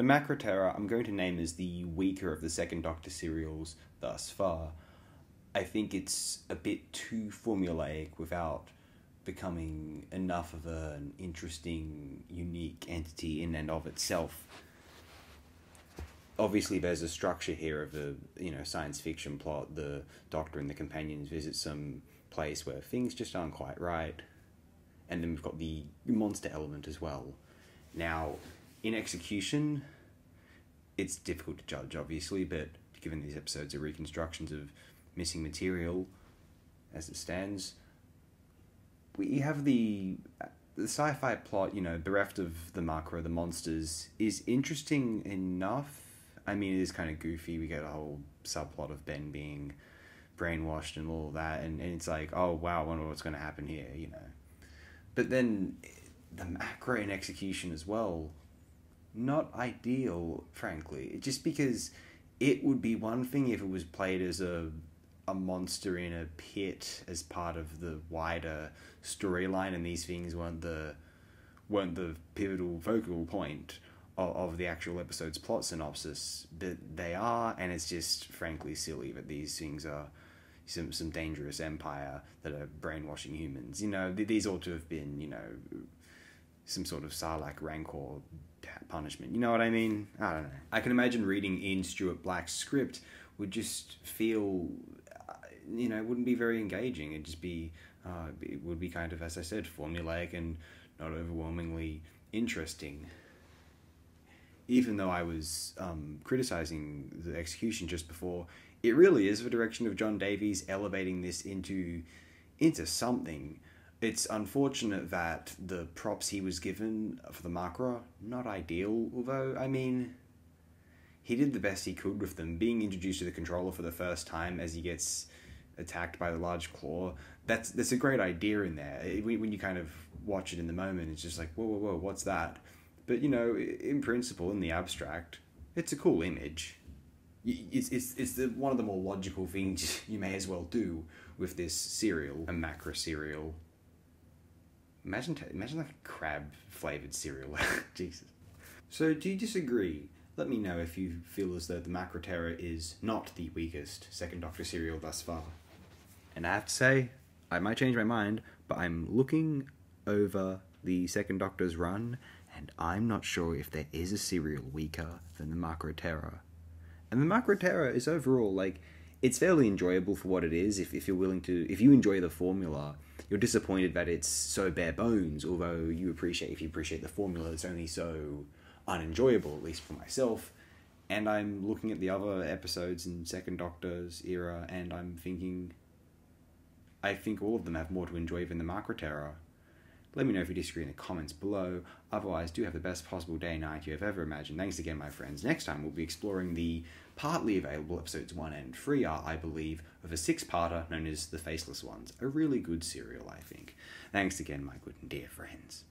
The Macra Terror, I'm going to name as the weaker of the second Doctor serials thus far. I think it's a bit too formulaic without becoming enough of an interesting, unique entity in and of itself. Obviously, there's a structure here of a you know science fiction plot. The Doctor and the companions visit some place where things just aren't quite right, and then we've got the monster element as well. Now, in execution, it's difficult to judge, obviously, but given these episodes are reconstructions of missing material as it stands, we have the the sci-fi plot, you know, bereft of the Macra, the monsters, is interesting enough. I mean, it is kind of goofy. We get a whole subplot of Ben being brainwashed and all that, and, and it's like, oh wow, I wonder what's going to happen here, you know. But then the Macra in execution as well, not ideal, frankly. Just because it would be one thing if it was played as a a monster in a pit as part of the wider storyline, and these things weren't the weren't the pivotal focal point of, of the actual episode's plot synopsis. But they are, and it's just frankly silly that these things are some some dangerous empire that are brainwashing humans. You know, these ought to have been, you know, some sort of Sarlacc rancor punishment. You know what I mean? I don't know. I can imagine reading Ian Stuart Black's script would just feel you know, it wouldn't be very engaging. It'd just be, uh, it would be kind of, as I said, formulaic and not overwhelmingly interesting. Even though I was um, criticizing the execution just before, it really is the direction of John Davies elevating this into into something. It's unfortunate that the props he was given for the Macra not ideal. Although I mean, he did the best he could with them. Being introduced to the controller for the first time as he gets attacked by the large claw. That's that's a great idea in there. When you kind of watch it in the moment, it's just like whoa whoa whoa, what's that? But you know, in principle, in the abstract, it's a cool image. It's it's it's the one of the more logical things you may as well do with this cereal, a Macra cereal. Imagine imagine like a crab flavored cereal. Jesus. So do you disagree? Let me know if you feel as though the Macra Terror is not the weakest Second Doctor serial thus far. And I have to say, I might change my mind, but I'm looking over the Second Doctor's run, and I'm not sure if there is a serial weaker than the Macra Terror. And the Macra Terror is overall like it's fairly enjoyable for what it is. If if you're willing to, if you enjoy the formula, you're disappointed that it's so bare bones. Although you appreciate, if you appreciate the formula, it's only so unenjoyable, at least for myself. And I'm looking at the other episodes in Second Doctor's era, and I'm thinking, I think all of them have more to enjoy than the Macra Terror. Let me know if you disagree in the comments below. Otherwise, do have the best possible day and night you have ever imagined. Thanks again, my friends. Next time, we'll be exploring the partly available episodes 1 and 3 are, I believe, of a six parter known as The Faceless Ones. A really good serial, I think. Thanks again, my good and dear friends.